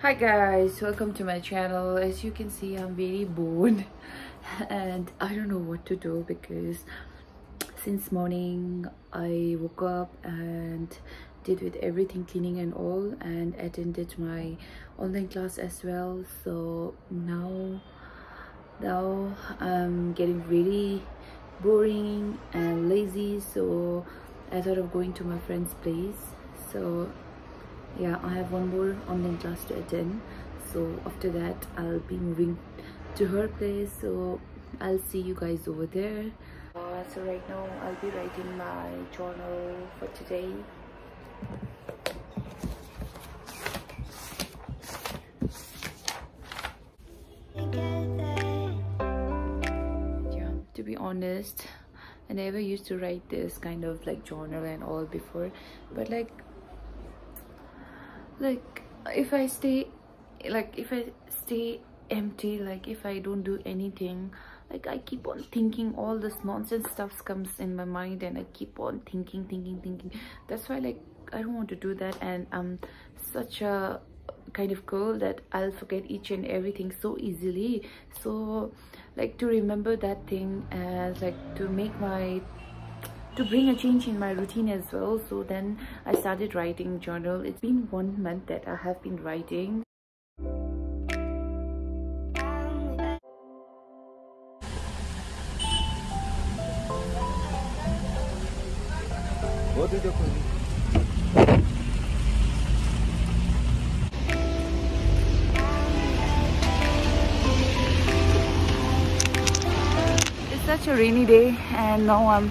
hi guys welcome to my channel. As you can see i'm very bored. And i don't know what to do because since morning i woke up and did with everything cleaning and all and attended my online class as well. So now now i'm getting really boring and lazy. So i thought of going to my friend's place. So yeah i have one more online class to attend. So after that i'll be moving to her place. So i'll see you guys over there. Uh, so right now i'll be writing my journal for today. Yeah to be honest i never used to write this kind of like journal and all before. But like like if i stay like if i stay empty like if i don't do anything like i keep on thinking all this nonsense stuff comes in my mind and i keep on thinking thinking thinking. That's why like i don't want to do that and i'm such a kind of girl that i'll forget each and everything so easily. So like to remember that thing as like to make my to bring a change in my routine as well. So then i started writing journal. It's been one month that i have been writing. It's such a rainy day and now i'm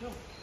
No.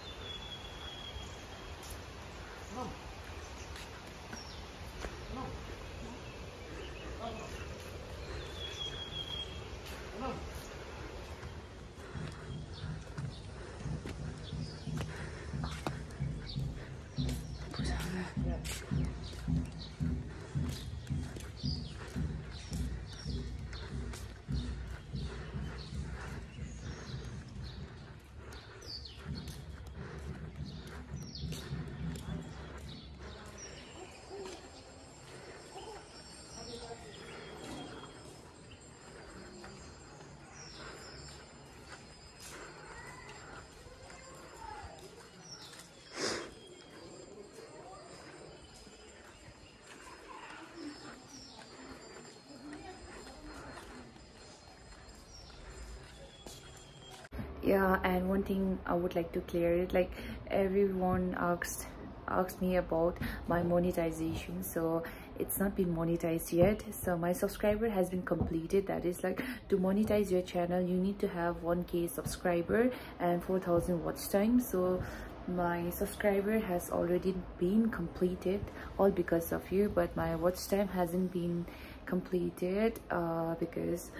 Yeah and one thing i would like to clear it like everyone asked asked me about my monetization so it's not been monetized yet. So my subscriber has been completed. That is like to monetize your channel you need to have 1k subscriber and 4000 watch time. So my subscriber has already been completed all because of you but my watch time hasn't been completed uh, because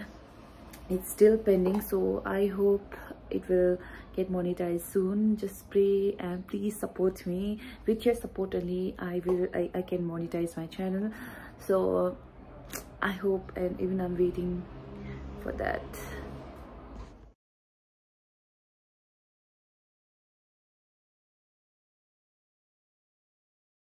it's still pending. So i hope it will get monetized soon. Just pray and please support me. With your support only i will i, I can monetize my channel. So i hope and even i'm waiting for that